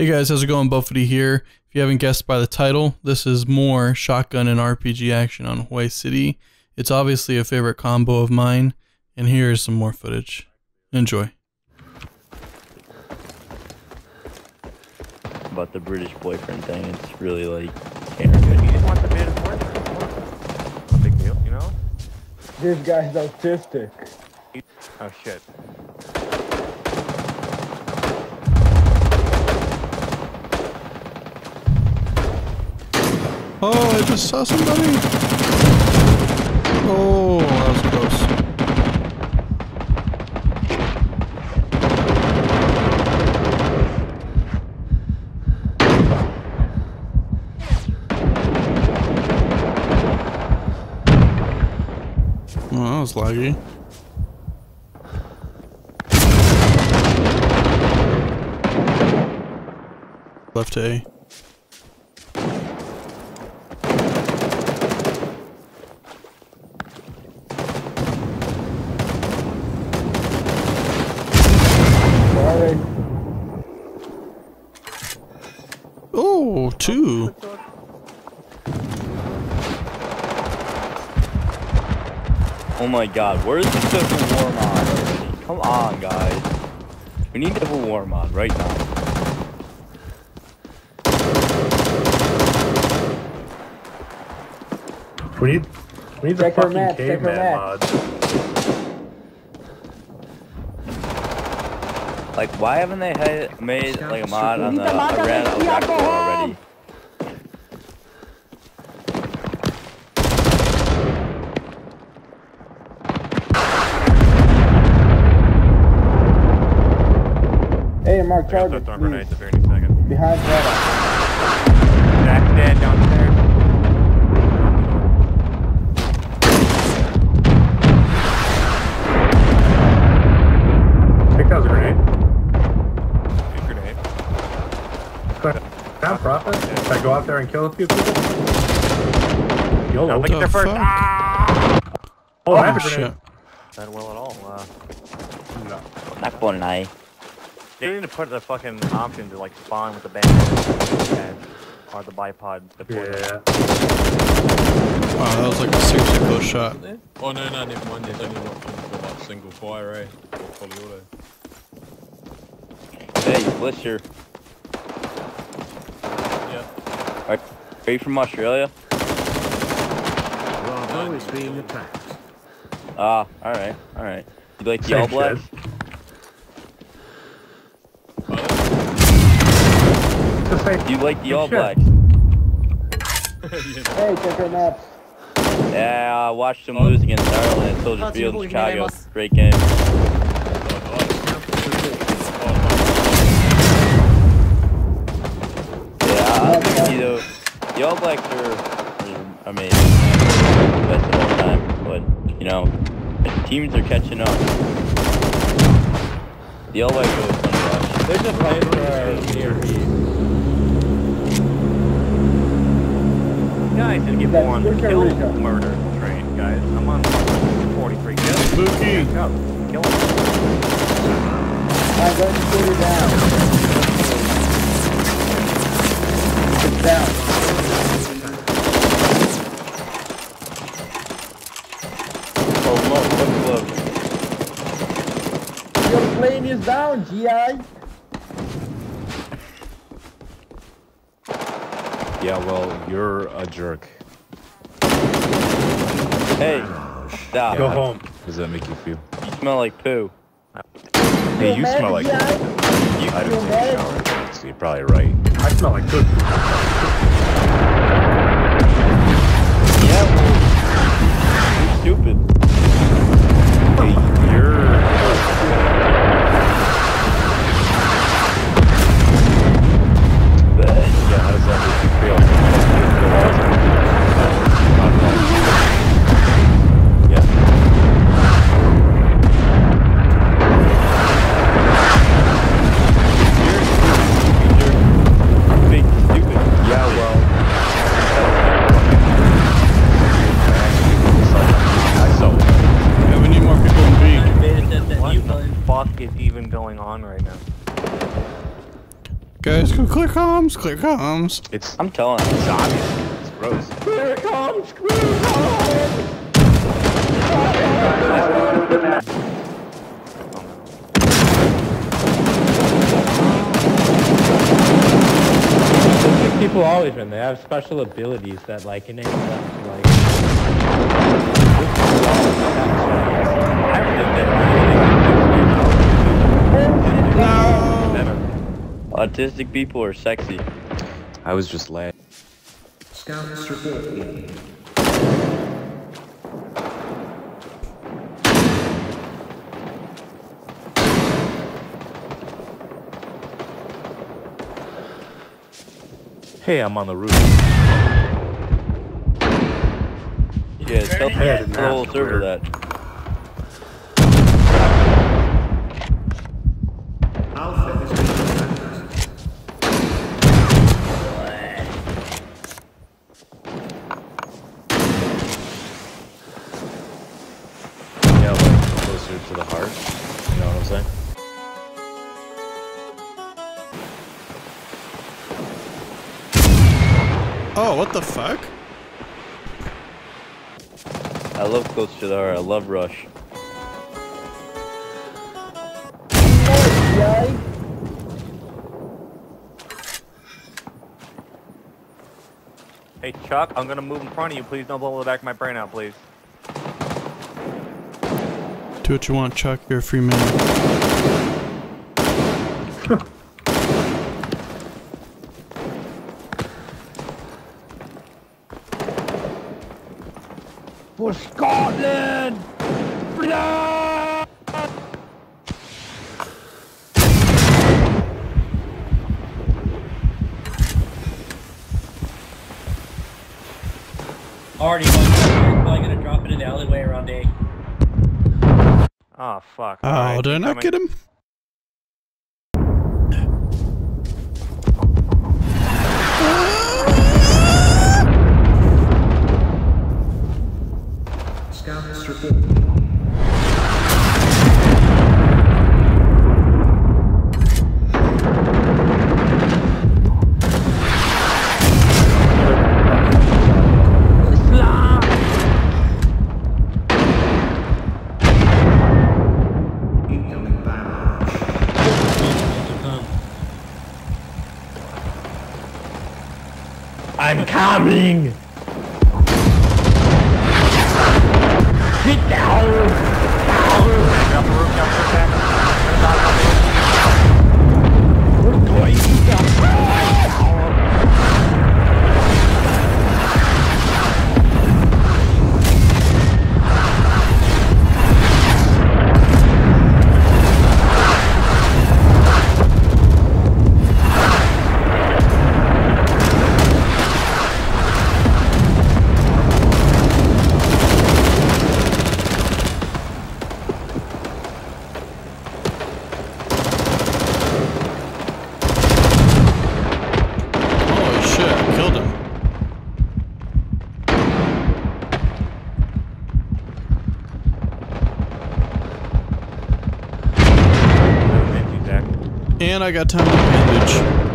Hey guys, how's it going? Bofeity here. If you haven't guessed by the title, this is more shotgun and RPG action on Hue City. It's obviously a favorite combo of mine, and here is some more footage. Enjoy. About the British boyfriend thing, it's really like can't good. You just want the British boyfriend. No big deal, you know? This guy's autistic. Oh shit. Oh, I just saw somebody. Oh, that was close. Oh, that was laggy. Left A. Sorry. Oh, two. Oh my god, where's the Civil War mod already? Come on, guys. We need Civil War mod right now. We need, we need the Check her fucking map, caveman map. mods. Like, why haven't they had, made like a mod on the Need the mod Iran Iraq war already? Hey, Mark I got Charger, the throw grenade please. at the very second. Behind that. Jack dead downstairs. I think that was a grenade. Good grenade. Go ahead. Down, Prophet. Should I go out there and kill a few people? No, YOLO. look at the their first. fuck? Ah! Oh, I have Oh, a grenade. shit. That well at all. Uh, No. Not one eye. They need to put the fucking option to like spawn with the band or the bipod. deployment. Yeah. Wow, that was like a seriously close shot. Oh no, no, never mind. There's only an option for like single fire, eh? Or poly auto. Hey, Blister. Yeah. Are, are you from Australia? Bravo is being attacked. Ah, alright, alright. You like the Same All Blacks? Shit. Just say, Do you like the All Sure. Blacks? Hey, check her map. Yeah, I watched them lose against Ireland at Soldier Field in Chicago. Great game. Yeah, you know, the All Blacks are, are amazing. Best of all time, but you know, the teams are catching up. The All Blacks are always fun to watch. There's a player near here. Guys, just get That's one Rico kill Rico. murder train, guys. I'm on 43 kills. Spooky. Go. Kill him. I'm going to shoot her down. It's down. Oh, look, look, look. Your plane is down, GI. Yeah, well, you're a jerk. Hey, stop. go home. How does that make you feel? You smell like poo. Hey, you mad, smell like. GI? You, I you didn't take a mad? shower, so you're probably right. I smell like good yeah, well, you're stupid. Hey, you're. Click comms, click comms. It's, I'm telling you. it's obvious. It's gross. Here it comes! Here it comes! People always win. They have special abilities that like enable them to like. Autistic people are sexy. I was just late. Hey, I'm on the roof. Yeah, tell Yeah, tell the whole that's server weird. that. What the fuck? I love Close to the Heart. I love Rush. Hey, Chuck, I'm gonna move in front of you. Please don't blow the back of my brain out, please. Do what you want, Chuck. You're a free man. For Scotland! Already one here. Probably gonna drop it in the alleyway around eight. Oh, fuck. Oh, Alright, did I keep not coming. get him? I'm coming. And I got time to bandage.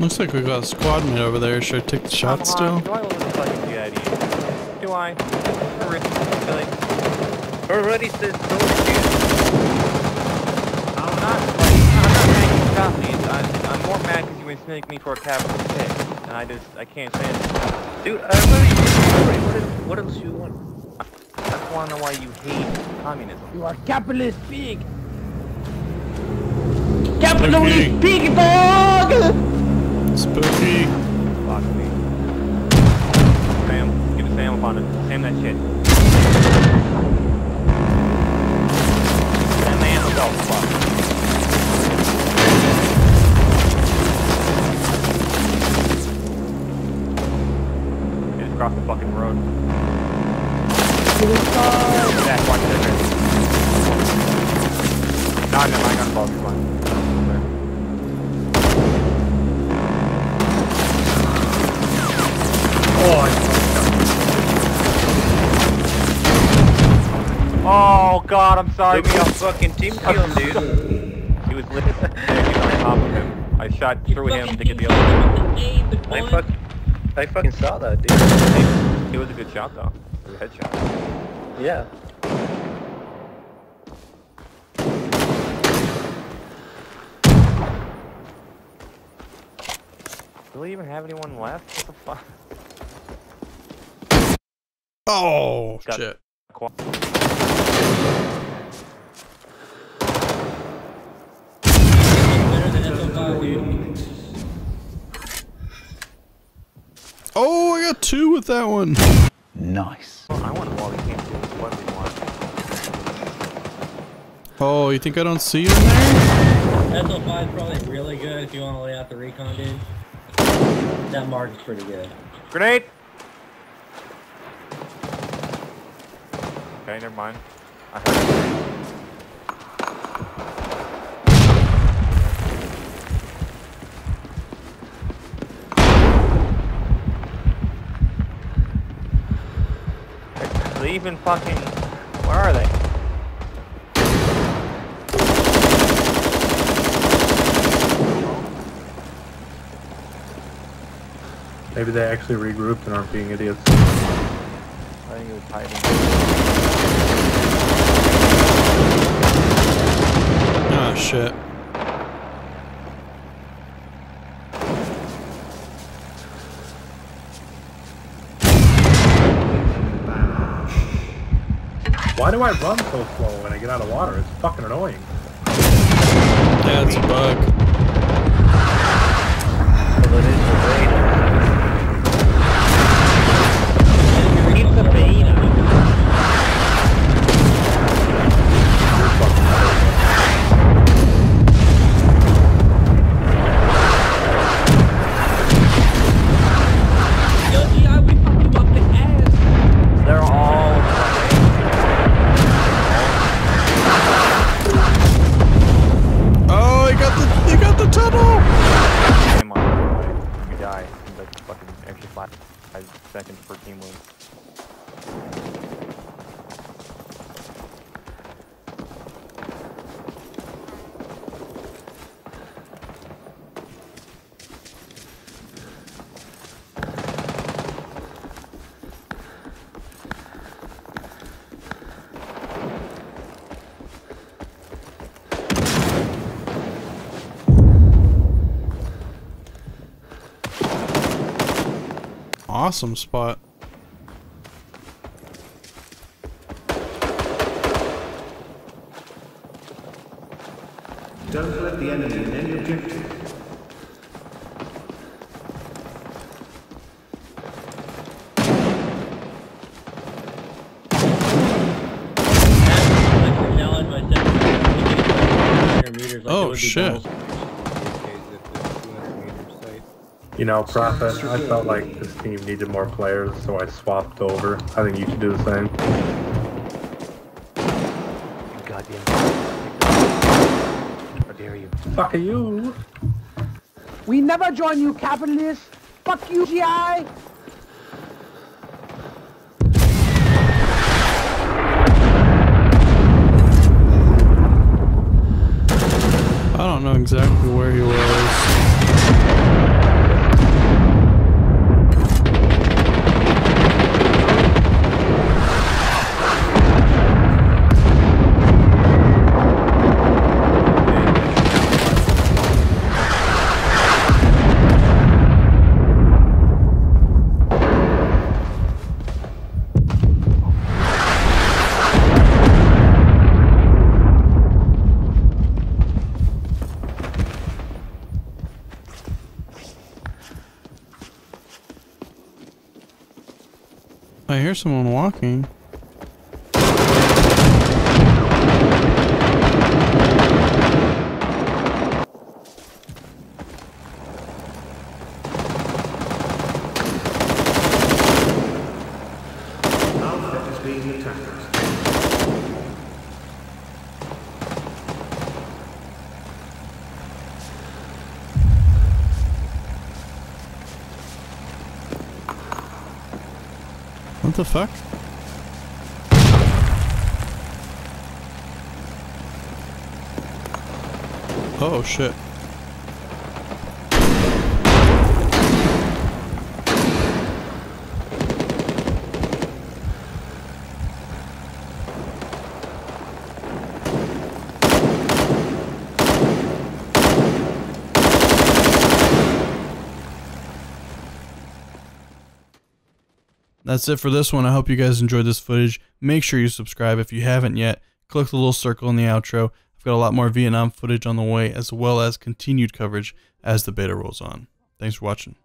Looks like we got a squad mate over there. Should I take the shot Come still? Do I lose a fucking GID? Do I? Really? Already said so. I'm not, like, I'm not mad you got me. I'm, I'm more mad because you mistake me for a capital K. And I just, I can't stand it. Dude, I really what, else- what else you want? I just want to know why you hate communism. You are capitalist pig! Spooky. Capitalist pig dog! Spooky. Fuck me. Sam, get a Sam up on it. Sam that shit. Sam man, oh fuck. fucking road. Back one second. No, no, my gun falls fine. Oh god, I'm sorry, Look Mio. fucking team kill him, dude. He was literally standing on top of him. I shot through him to get the other I fuck, I fucking saw that, dude. It was a good shot though. It was a headshot. Yeah. Do we even have anyone left? What the fuck? Oh Got- shit. Qu- Better than SO5, dude. Oh, I got two with that one. Nice. Well, I want to wall. We can't do what we want. Oh, you think I don't see you in there? SO5 is probably really good if you want to lay out the recon, dude. That mark is pretty good. Grenade! Okay, never mind. I heard Leaving fucking. Where are they? Maybe they actually regrouped and aren't being idiots. I think it was hiding. Ah, shit. Why do I run so slow when I get out of water? It's fucking annoying. That's a bug. Awesome spot. Don't let the enemy in any objective. Like, the challenge by setting meters, like, it Oh would be shit. balls. You know, Prophet, I felt like this team needed more players, so I swapped over. I think you should do the same. Goddamn. How dare you? Fuck you! We never join you, capitalists. Fuck you, GI. I don't know exactly where he was. I hear someone walking. What the fuck? Oh shit. That's it for this one. I hope you guys enjoyed this footage. Make sure you subscribe if you haven't yet. Click the little circle in the outro. I've got a lot more Vietnam footage on the way, as well as continued coverage as the beta rolls on. Thanks for watching.